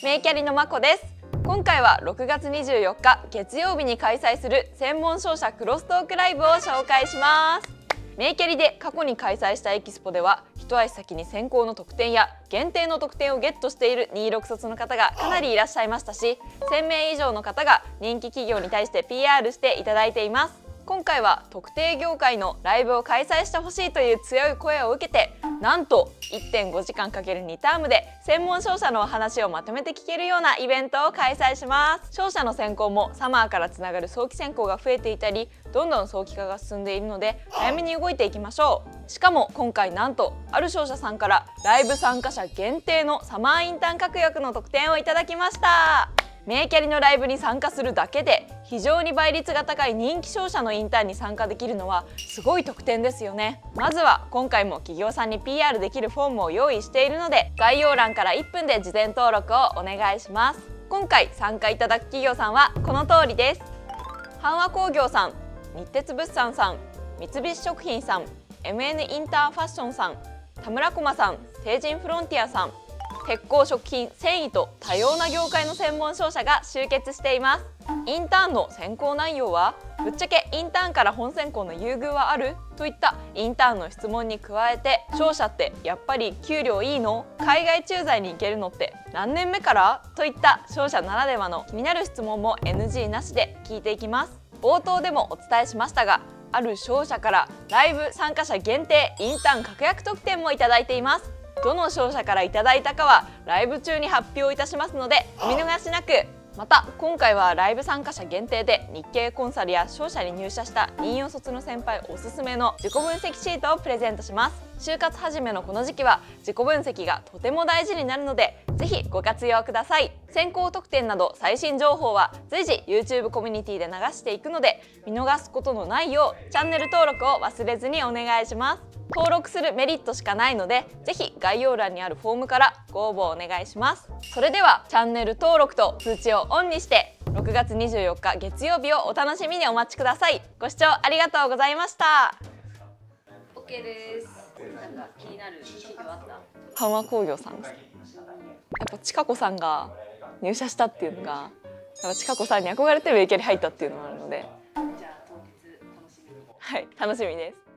メイキャリのまこです。今回は6月24日月曜日に開催する専門商社クロストークライブを紹介します。メイキャリで過去に開催したエキスポでは一足先に先行の特典や限定の特典をゲットしている26卒の方がかなりいらっしゃいましたし1000名以上の方が人気企業に対して PR していただいています。今回は特定業界のライブを開催してほしいという強い声を受けてなんと1.5時間 ×2 タームで専門商社のお話をまとめて聞けるようなイベントを開催します。商社の選考もサマーからつながる早期選考が増えていたりどんどん早期化が進んでいるので早めに動いていきましょう。しかも今回なんとある商社さんからライブ参加者限定のサマーインターン確約の特典をいただきました。メイキャリのライブに参加するだけで非常に倍率が高い人気商社のインターンに参加できるのはすごい特典ですよね。まずは今回も企業さんに PR できるフォームを用意しているので概要欄から1分で事前登録をお願いします。今回参加いただく企業さんはこの通りです。阪和工業さん日鉄物産さん三菱食品さん MN インターファッションさん田村駒さん成人フロンティアさん鉄鋼食品繊維と多様な業界の専門商社が集結しています。インターンの選考内容はぶっちゃけインターンから本選考の優遇はある？といったインターンの質問に加えて商社ってやっぱり給料いいの？海外駐在に行けるのって何年目から？といった商社ならではの気になる質問も NG なしで聞いていきます。冒頭でもお伝えしましたがある商社からライブ参加者限定インターン確約特典もいただいています。どの商社からいただいたかはライブ中に発表いたしますのでお見逃しなく。また今回はライブ参加者限定で日経コンサルや商社に入社した24卒の先輩おすすめの自己分析シートをプレゼントします就活始めのこの時期は自己分析がとても大事になるのでぜひご活用ください。先行特典など最新情報は随時 YouTube コミュニティで流していくので見逃すことのないようチャンネル登録を忘れずにお願いします。登録するメリットしかないのでぜひ概要欄にあるフォームからご応募お願いします。それではチャンネル登録と通知をオンにして6月24日月曜日をお楽しみにお待ちください。ご視聴ありがとうございました。OK です。なんか気になる企業あった？阪和工業さんですやっぱ千佳子さんが入社したっていうのがやっぱ千佳子さんに憧れてウェイキャリ入ったっていうのもあるのでじゃあ当日楽しみに。はい楽しみです